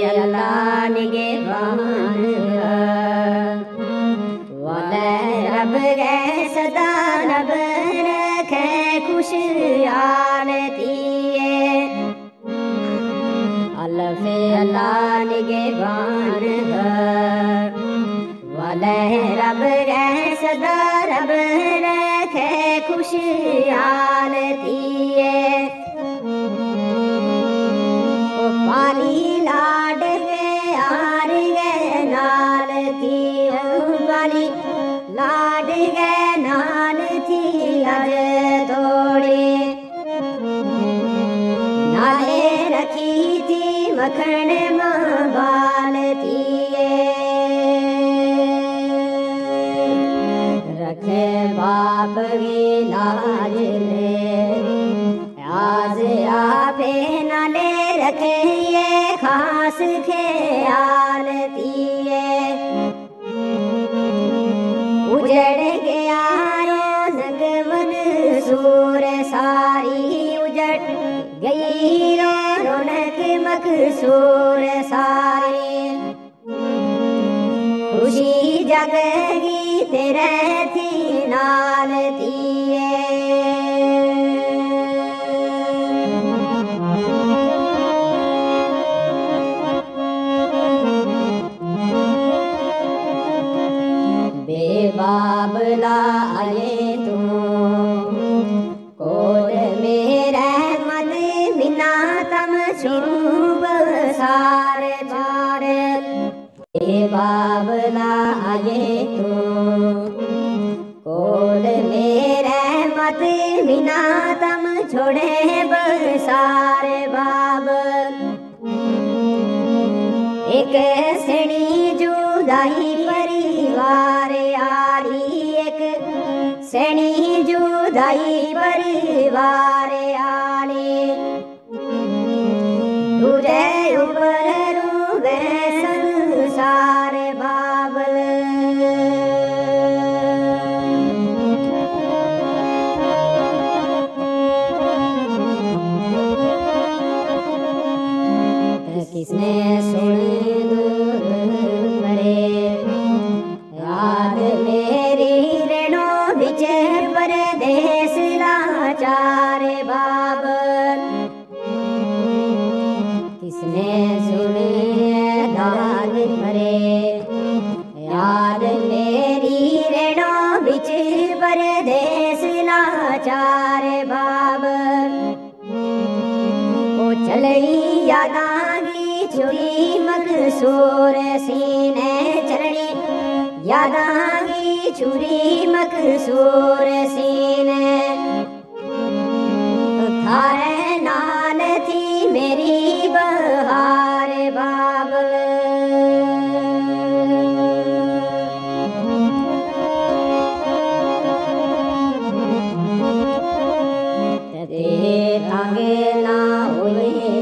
अल्लाह निगे बान वाले रब गए सदा रब रखे खुश आलतिए अल्लाह अल्लाह निगे बान वाले रब गए सदा रब रखे खुश मखण माँ बाल रखे बाप की लाज ले। आज आपे नाले रखे ये खास ख्याल दिए। उजड़ मकसूर सारी। खुशी जगगी तेरे थी नाल दिए। बेबाबला आए तुम, कोल मेरे मद बिना तम शुभ सार चार बेबाबला आए तुम कोल मेरे मत बिना तम छोड़े बसार बाब एक श्रेणी जुदाई परिवार आरी एक श्रेणी जुदाई परिवार आली मकसूर सीने चरणी, यादागी छुरी मकसूर सीने थारे नाल थी मेरी बहार बाबल। ते तांगे ना होए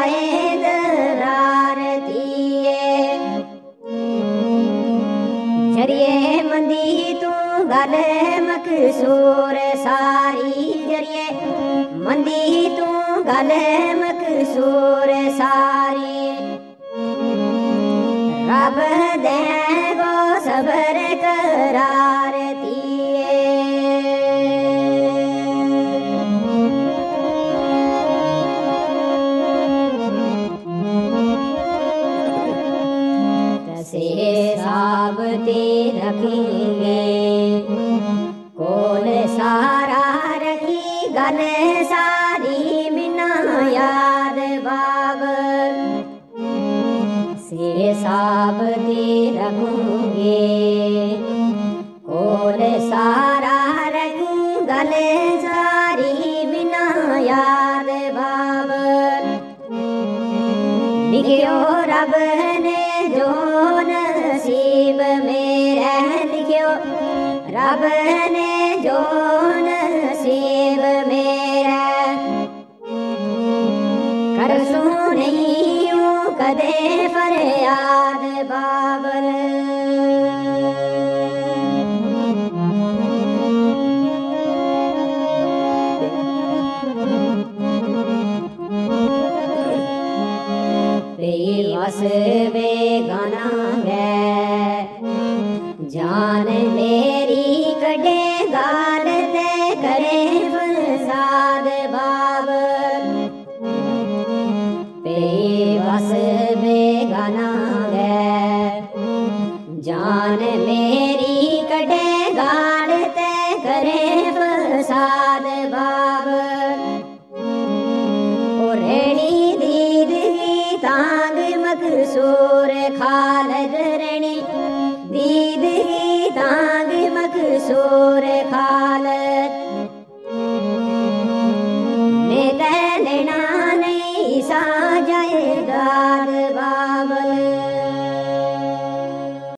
ਆਏ ਦਰਾਰ ਦੀਏ ਜਰੀਏ ਮੰਦੀ ਤੂੰ ਗੱਲ ਮਕਸੂਰ ਸਾਰੀ ਜਰੀਏ ਮੰਦੀ ਤੂੰ ਗੱਲ ਮਕਸੂਰ ਸਾਰੀ गे कोल सारा री गणे सारी मिना याद बाब से सप ते रे कोल सारा री गणे सारी बिना रब ने जो नसीब में रब ने जो नसीब मेरा कर सो कदे फरियाद बाबर। बेवस बेगाना それ